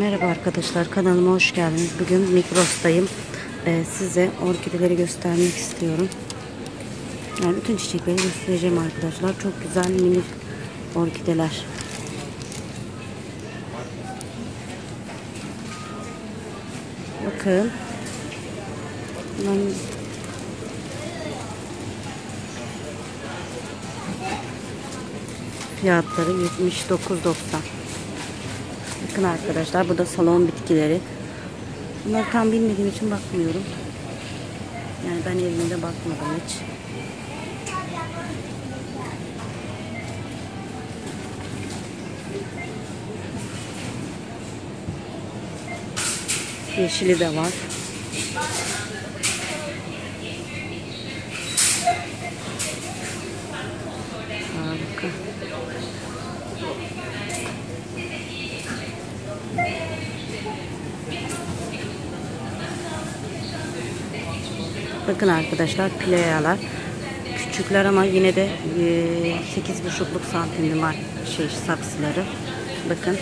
Merhaba arkadaşlar kanalıma hoş geldiniz. Bugün Migros'tayım. Ee, size orkideleri göstermek istiyorum. Yani bütün çiçekleri göstereceğim arkadaşlar. Çok güzel mini orkideler. Bakın. Bunların fiyatları 79.90. Bakın arkadaşlar bu da salon bitkileri. Bunları tam bilmediğim için bakmıyorum. Yani ben evimde bakmadım hiç. Yeşili de var. Bakın arkadaşlar pleyalar. Küçükler ama yine de e, 8,5'luk santimli var şey saksıları. Bakın.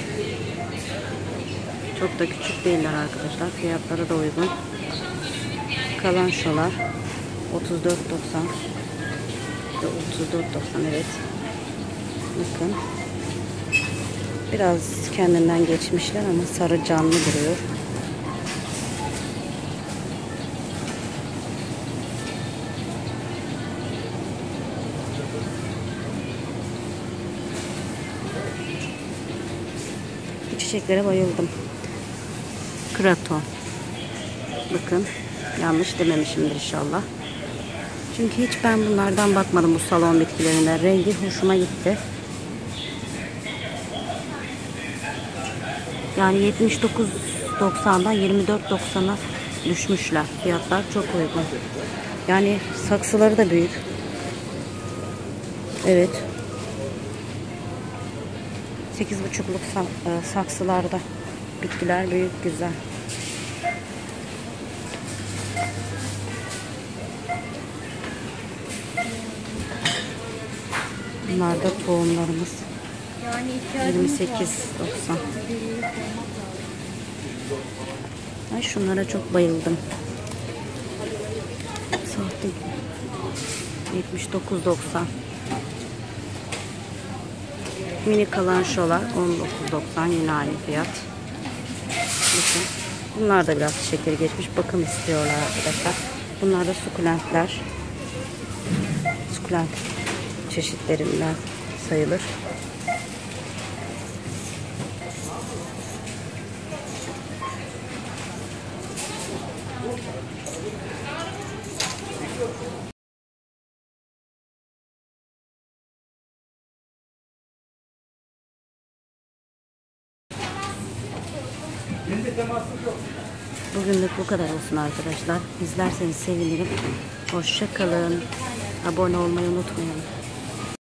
Çok da küçük değiller arkadaşlar. Fiyatları da uygun. Kalan şolar 34.90 34.90 evet. Bakın. Biraz kendinden geçmişler ama sarı canlı duruyor. Çiçeklere bayıldım. Kraton. Bakın. Yanlış dememişimdir inşallah. Çünkü hiç ben bunlardan bakmadım bu salon bitkilerine. Rengi hoşuma gitti. Yani 79.90'dan 24.90'a düşmüşler. Fiyatlar çok uygun. Yani saksıları da büyük. Evet. 8,5'luk e, saksılarda bitkiler büyük güzel. Bunlar da tohumlarımız. Yani 28.90. Ay şunlara çok bayıldım. Sahte 79.90. Mini kalan şolar 19.90 yine aynı fiyat. Bakın. Bunlar da biraz şekeri geçmiş. Bakım istiyorlar arkadaşlar. Bunlar da sukulentler. Sukulent çeşitlerinden sayılır. Bugünlük bu kadar olsun arkadaşlar. İzlerseniz sevinirim. Hoşça kalın. Abone olmayı unutmayın.